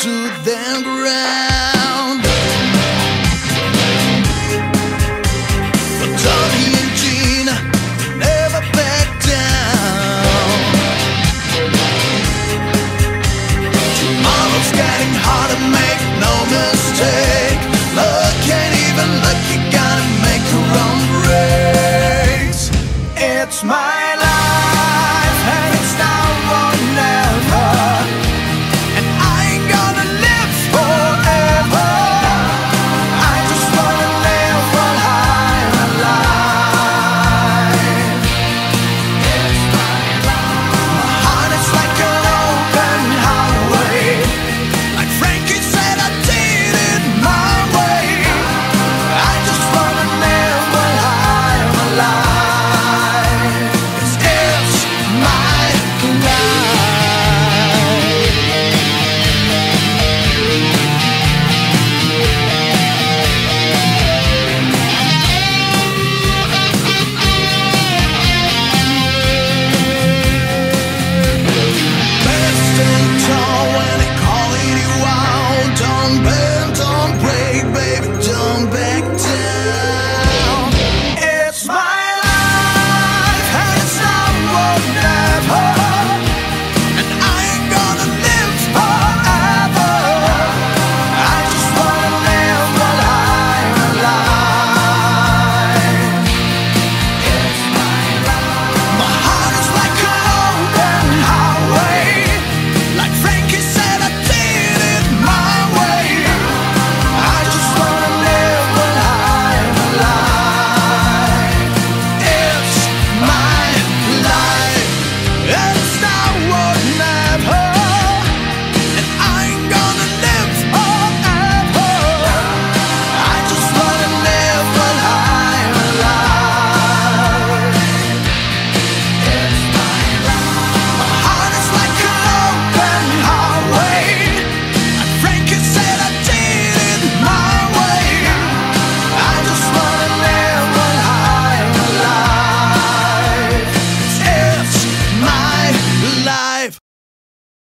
to the ground. But Tommy and Gina never back down. Tomorrow's getting harder, make no mistake. Love can't even look, you gotta make your own breaks. It's my